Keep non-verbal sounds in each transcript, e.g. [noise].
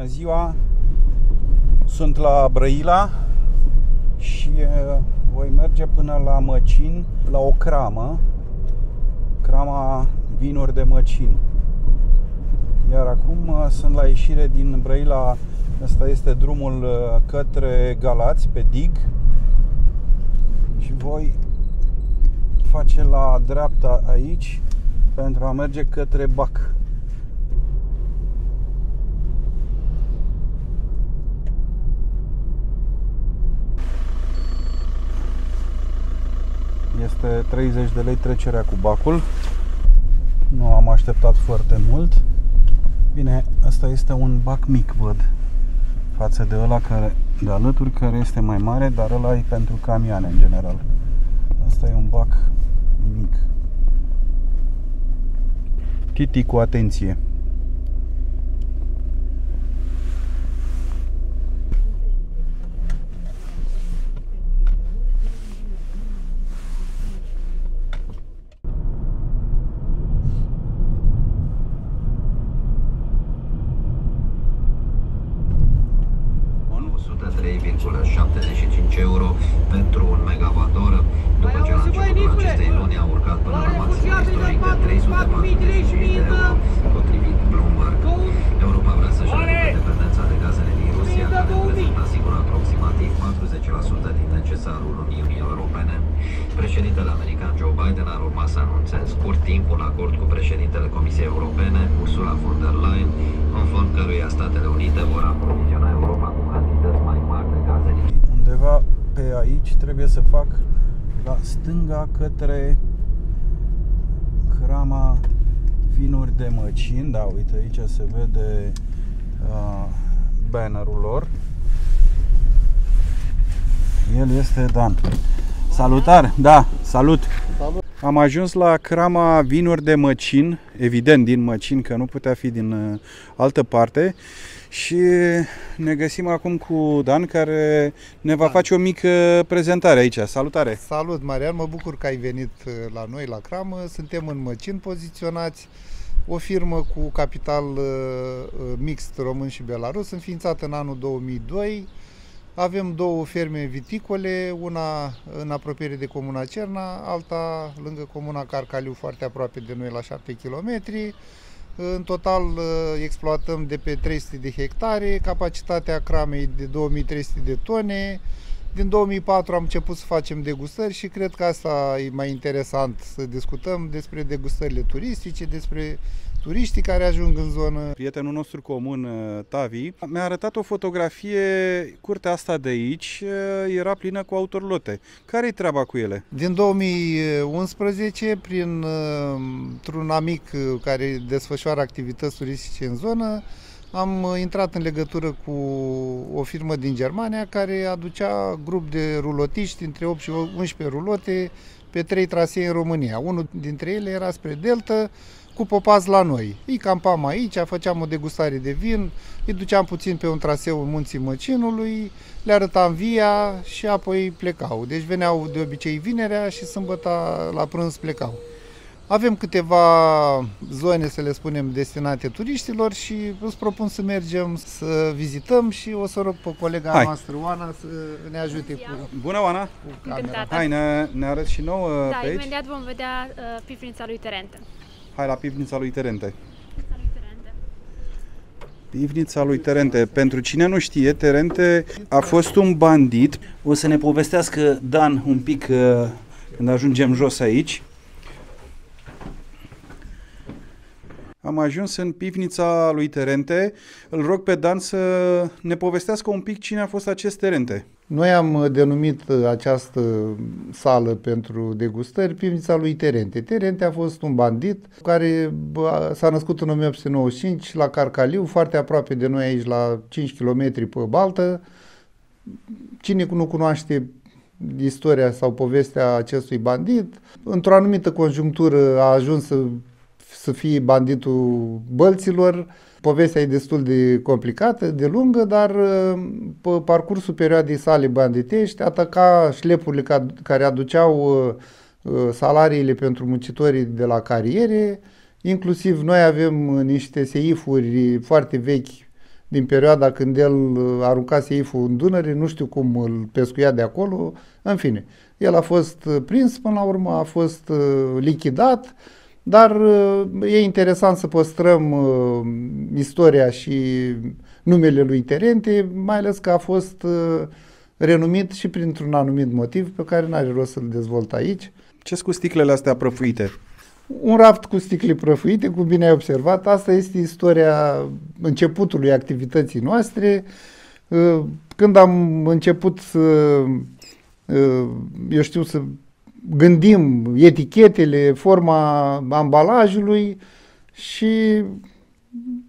Bună ziua! Sunt la Brăila și voi merge până la Măcin, la o cramă, crama vinuri de Măcin. Iar acum sunt la ieșire din Brăila, ăsta este drumul către Galați, pe Dig. Și voi face la dreapta aici pentru a merge către Bac. Este 30 de lei trecerea cu bacul. Nu am așteptat foarte mult. Bine, asta este un bac mic, văd. Față de ăla care, de alături, care este mai mare, dar ăla e pentru camioane în general. Asta e un bac mic. Titi cu atenție. euro pentru un megawatt oră. După ce la începutul acestei luni a urcat până la maxim istoric de 340 de euro, potrivit Bloomberg. Europa vrea să-și reducă dependența de gazele din Rusia, care reprezintă sigur aproximativ 40% din necesarul Uniunii Europene. Președintele american Joe Biden ar urma să anunțe în scurt timp un acord cu președintele Comisiei Europene, Ursula von der Leyen, conform căruia Statele Unite vor aproviziona Europa cu cantități mai mari de gaze Undeva pe aici trebuie să fac la stânga către crama vinuri de măcin. Da, uite aici se vede uh, bannerul lor. El este Dan. Salutar! Da, salut! Salut! Am ajuns la crama vinuri de măcin, evident din măcin, că nu putea fi din uh, altă parte. Și ne găsim acum cu Dan, care ne va da. face o mică prezentare aici. Salutare! Salut, Marian! Mă bucur că ai venit uh, la noi, la cramă. Suntem în Măcin poziționați, o firmă cu capital uh, mixt român și belarus, înființată în anul 2002 avem două ferme viticole, una în apropiere de Comuna Cerna, alta lângă Comuna Carcaliu, foarte aproape de noi, la 7 km. În total uh, exploatăm de pe 300 de hectare, capacitatea cramei de 2300 de tone. Din 2004 am început să facem degustări și cred că asta e mai interesant să discutăm despre degustările turistice, despre turiștii care ajung în zonă. Prietenul nostru comun, uh, Tavi, mi-a arătat o fotografie, curtea asta de aici uh, era plină cu autorlote. Care-i treaba cu ele? Din 2011, prin uh, un amic care desfășoară activități turistice în zonă, am intrat în legătură cu o firmă din Germania care aducea grup de rulotiști între 8 și 11 rulote pe trei trasee în România. Unul dintre ele era spre Delta, cu popați la noi. Îi campam aici, făceam o degustare de vin, îi duceam puțin pe un traseu în munții Măcinului, le arătam via și apoi plecau. Deci veneau de obicei vinerea și sâmbătă la prânz plecau. Avem câteva zone, să le spunem, destinate turiștilor și îți propun să mergem să vizităm și o să rog pe colega Hai. noastră, Oana, să ne ajute cu Bună, Oana! Cu camera. Hai, ne, ne arăt și nouă da, pe aici. imediat vom vedea uh, pifnița lui Terente. Hai la pivnița lui Terente. Pivnița lui Terente. Pentru cine nu știe, Terente a fost un bandit. O să ne povestească Dan un pic uh, când ajungem jos aici. Am ajuns în pivnița lui Terente. Îl rog pe Dan să ne povestească un pic cine a fost acest Terente. Noi am uh, denumit uh, această sală pentru degustări pivnița lui Terente. Terente a fost un bandit care s-a născut în 1895 la Carcaliu, foarte aproape de noi aici, la 5 km pe Baltă. Cine nu cunoaște istoria sau povestea acestui bandit, într-o anumită conjunctură a ajuns să, să fie banditul bălților, Povestea e destul de complicată, de lungă, dar uh, pe parcursul perioadei sale banditești ataca șlepurile care aduceau uh, uh, salariile pentru muncitorii de la cariere, inclusiv noi avem niște seifuri foarte vechi din perioada când el arunca seiful în Dunăre, nu știu cum îl pescuia de acolo, în fine. El a fost prins până la urmă, a fost lichidat, dar e interesant să păstrăm istoria și numele lui Terente, mai ales că a fost renumit și printr-un anumit motiv pe care n-are rost să-l dezvolt aici. ce cu sticlele astea prăfuite? Un raft cu sticle prăfuite, cum bine ai observat, asta este istoria începutului activității noastre. Uh, când am început să, uh, eu știu, să gândim etichetele, forma ambalajului și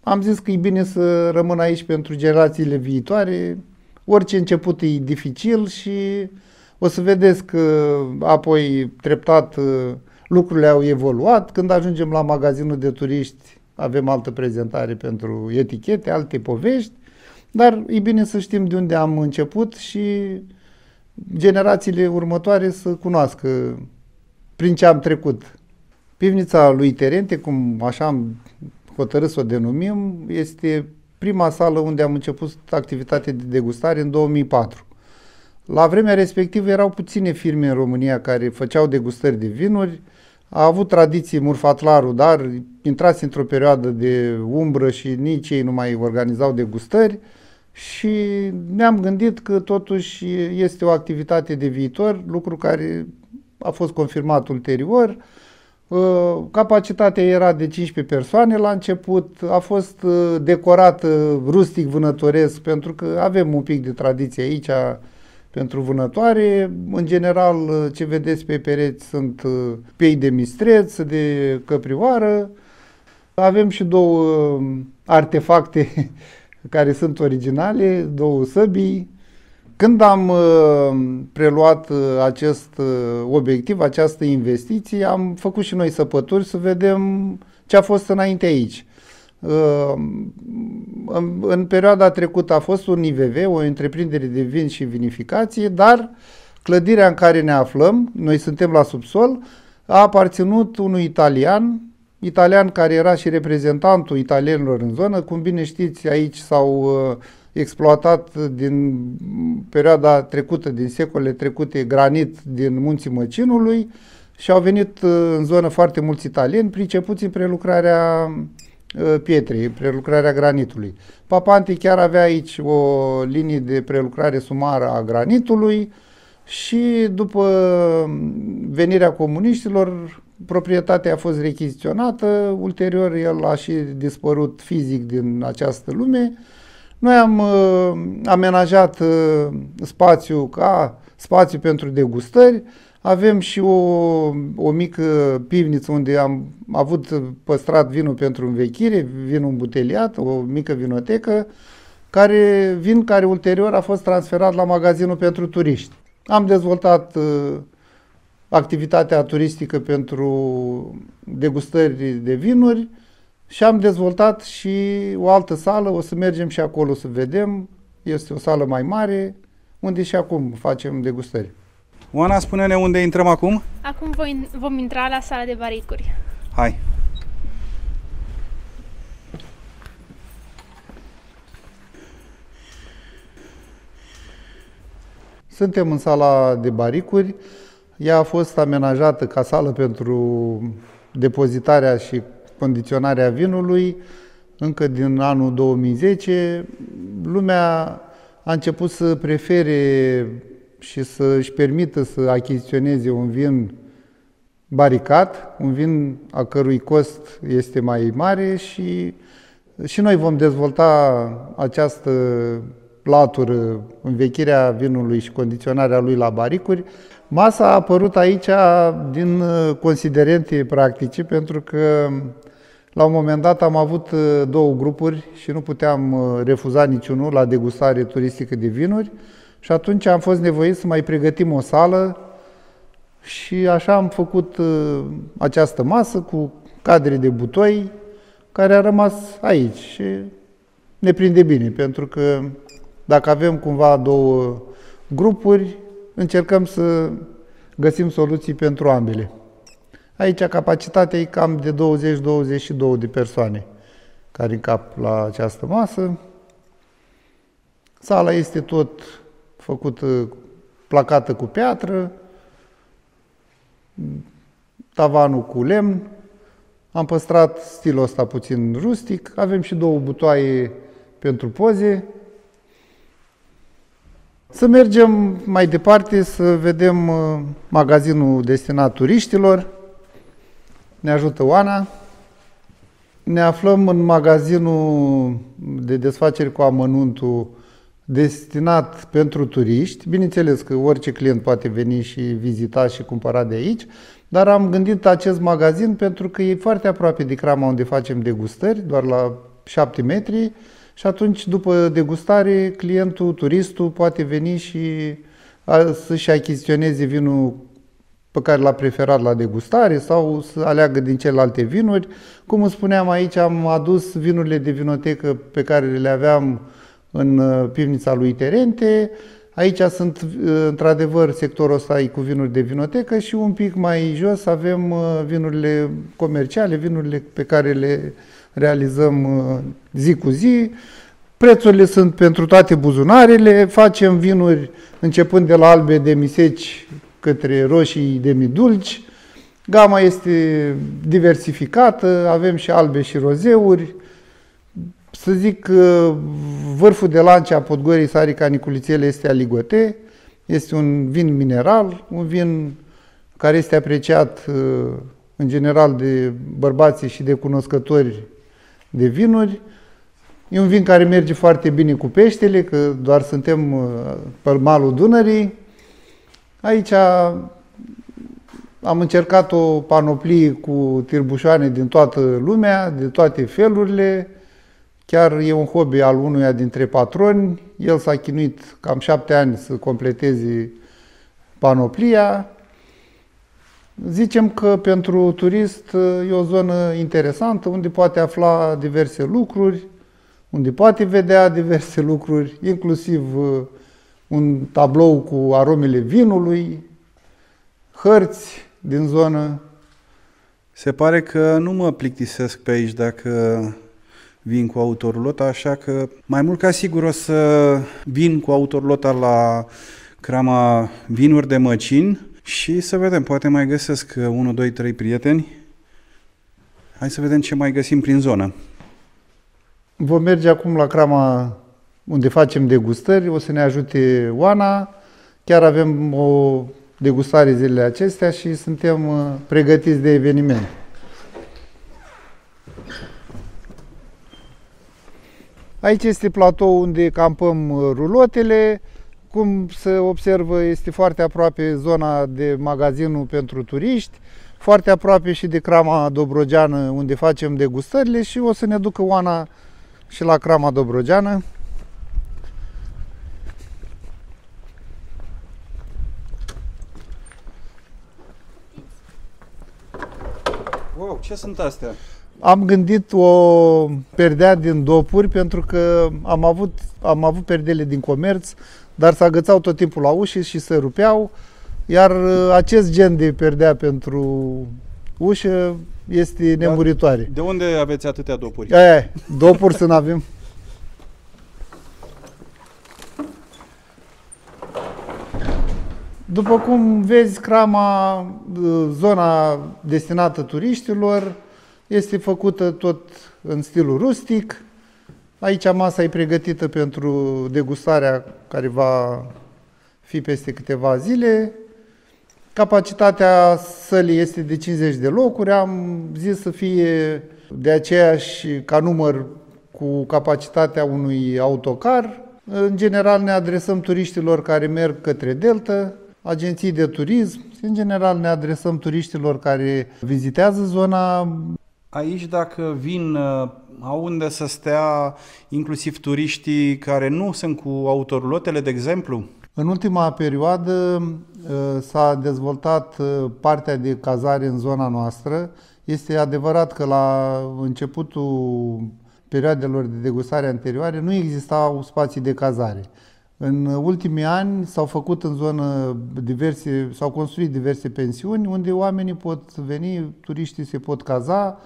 am zis că e bine să rămân aici pentru generațiile viitoare. Orice început e dificil și o să vedeți că apoi treptat uh, lucrurile au evoluat. Când ajungem la magazinul de turiști, avem altă prezentare pentru etichete, alte povești, dar e bine să știm de unde am început și generațiile următoare să cunoască prin ce am trecut. Pivnița lui Terente, cum așa am hotărât să o denumim, este prima sală unde am început activitatea de degustare în 2004. La vremea respectivă erau puține firme în România care făceau degustări de vinuri, a avut tradiții Murfatlarul, dar intrați într-o perioadă de umbră și nici ei nu mai organizau degustări și ne-am gândit că totuși este o activitate de viitor, lucru care a fost confirmat ulterior. Uh, capacitatea era de 15 persoane la început, a fost uh, decorată rustic vânătoresc pentru că avem un pic de tradiție aici, pentru vânătoare. În general, ce vedeți pe pereți sunt uh, pei de mistreț, de căprioară. Avem și două uh, artefacte [laughs] care sunt originale, două săbii. Când am uh, preluat acest obiectiv, această investiție, am făcut și noi săpături să vedem ce a fost înainte aici. În, în perioada trecută a fost un IVV, o întreprindere de vin și vinificație, dar clădirea în care ne aflăm, noi suntem la subsol, a aparținut unui italian, italian care era și reprezentantul italienilor în zonă. Cum bine știți, aici s-au uh, exploatat din perioada trecută, din secolele trecute, granit din munții Măcinului și au venit uh, în zonă foarte mulți italieni, pricepuți în prelucrarea Uh, pietrei, prelucrarea granitului. Papanti chiar avea aici o linie de prelucrare sumară a granitului și după venirea comuniștilor, proprietatea a fost rechiziționată, ulterior el a și dispărut fizic din această lume. Noi am uh, amenajat uh, spațiu ca spațiu pentru degustări, avem și o, o mică pivniță unde am avut păstrat vinul pentru învechire, vinul îmbuteliat, o mică vinotecă, care, vin care ulterior a fost transferat la magazinul pentru turiști. Am dezvoltat uh, activitatea turistică pentru degustări de vinuri și am dezvoltat și o altă sală, o să mergem și acolo să vedem. Este o sală mai mare, unde și acum facem degustări. Oana, spune-ne unde intrăm acum? Acum voi, vom intra la sala de baricuri. Hai! Suntem în sala de baricuri. Ea a fost amenajată ca sală pentru depozitarea și condiționarea vinului încă din anul 2010. Lumea a început să prefere și să își permită să achiziționeze un vin baricat, un vin a cărui cost este mai mare și, și noi vom dezvolta această latură, învechirea vinului și condiționarea lui la baricuri. Masa a apărut aici din considerente practice, pentru că la un moment dat am avut două grupuri și nu puteam refuza niciunul la degustare turistică de vinuri. Și atunci am fost nevoit să mai pregătim o sală și așa am făcut uh, această masă cu cadre de butoi care a rămas aici și ne prinde bine, pentru că dacă avem cumva două grupuri, încercăm să găsim soluții pentru ambele. Aici capacitatea e cam de 20-22 de persoane care încap la această masă. Sala este tot făcută, placată cu piatră, tavanul cu lemn. Am păstrat stilul ăsta puțin rustic. Avem și două butoaie pentru poze. Să mergem mai departe să vedem uh, magazinul destinat turiștilor. Ne ajută Oana. Ne aflăm în magazinul de desfaceri cu amănuntul destinat pentru turiști. Bineînțeles că orice client poate veni și vizita și cumpăra de aici, dar am gândit acest magazin pentru că e foarte aproape de crama unde facem degustări, doar la 7 metri, și atunci, după degustare, clientul, turistul poate veni și să-și achiziționeze vinul pe care l-a preferat la degustare sau să aleagă din celelalte vinuri. Cum îți spuneam aici, am adus vinurile de vinotecă pe care le aveam în uh, pivnița lui Terente. Aici sunt, uh, într-adevăr, sectorul ăsta e cu vinuri de vinotecă și un pic mai jos avem uh, vinurile comerciale, vinurile pe care le realizăm zi cu zi. Prețurile sunt pentru toate buzunarele, facem vinuri începând de la albe de miseci către roșii de midulci. Gama este diversificată, avem și albe și rozeuri. Să zic că vârful de lance a Podgorii Sarica Niculițele este aligote, este un vin mineral, un vin care este apreciat în general de bărbații și de cunoscători de vinuri. E un vin care merge foarte bine cu peștele, că doar suntem pe malul Dunării. Aici am încercat o panoplie cu tirbușoane din toată lumea, de toate felurile. Chiar e un hobby al unuia dintre patroni. El s-a chinuit cam șapte ani să completeze panoplia. Zicem că pentru turist e o zonă interesantă unde poate afla diverse lucruri, unde poate vedea diverse lucruri, inclusiv uh, un tablou cu aromele vinului, hărți din zonă. Se pare că nu mă plictisesc pe aici dacă vin cu autorulota, așa că mai mult ca sigur o să vin cu autorulota la crama vinuri de măcin și să vedem, poate mai găsesc 1, 2, 3 prieteni. Hai să vedem ce mai găsim prin zonă. Vom merge acum la crama unde facem degustări, o să ne ajute Oana. Chiar avem o degustare zilele acestea și suntem uh, pregătiți de eveniment. Aici este platou unde campăm uh, rulotele. Cum se observă, este foarte aproape zona de magazinul pentru turiști, foarte aproape și de crama Dobrogeană unde facem degustările și o să ne ducă Oana și la crama Dobrogeană. Wow, ce sunt astea? Am gândit o perdea din dopuri pentru că am avut, am avut perdele din comerț, dar se agățau tot timpul la uși și se rupeau, iar uh, acest gen de perdea pentru ușă este nemuritoare. De unde aveți atâtea dopuri? Aia, dopuri să nu avem. După cum vezi, crama, uh, zona destinată turiștilor, este făcută tot în stilul rustic. Aici masa e pregătită pentru degustarea care va fi peste câteva zile. Capacitatea sălii este de 50 de locuri. Am zis să fie de aceeași ca număr cu capacitatea unui autocar. În general ne adresăm turiștilor care merg către Delta, agenții de turism. În general ne adresăm turiștilor care vizitează zona. Aici dacă vin, uh, au unde să stea inclusiv turiștii care nu sunt cu autorulotele, de exemplu? În ultima perioadă uh, s-a dezvoltat uh, partea de cazare în zona noastră. Este adevărat că la începutul perioadelor de degustare anterioare nu existau spații de cazare. În ultimii ani s-au făcut în zonă diverse, s-au construit diverse pensiuni unde oamenii pot veni, turiștii se pot caza.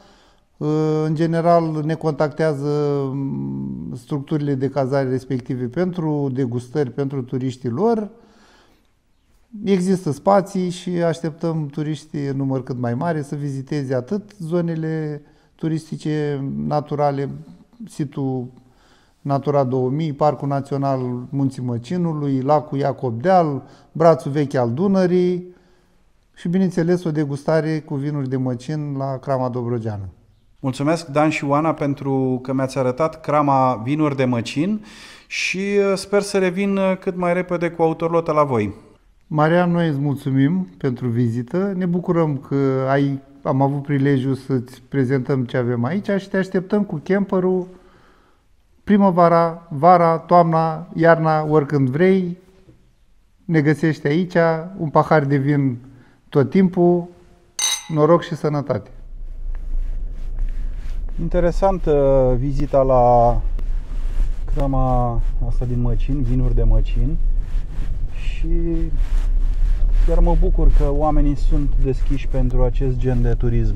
În general ne contactează mm, structurile de cazare respective pentru degustări pentru turiștii lor. Există spații și așteptăm turiștii în număr cât mai mare să viziteze atât zonele turistice naturale, situl Natura 2000, Parcul Național Munții Măcinului, Lacul Iacob Deal, Brațul Vechi al Dunării și, bineînțeles, o degustare cu vinuri de măcin la Crama Dobrogeană. Mulțumesc, Dan și Oana, pentru că mi-ați arătat crama vinuri de măcin și uh, sper să revin uh, cât mai repede cu autolotă la voi. Marian, noi îți mulțumim pentru vizită. Ne bucurăm că ai, am avut prilejul să-ți prezentăm ce avem aici și te așteptăm cu camperul primăvara, vara, toamna, iarna, oricând vrei. Ne găsești aici, un pahar de vin tot timpul, noroc și sănătate. Interesantă vizita la crama asta din Măcin, vinuri de Măcin și chiar mă bucur că oamenii sunt deschiși pentru acest gen de turism.